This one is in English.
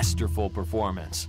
masterful performance.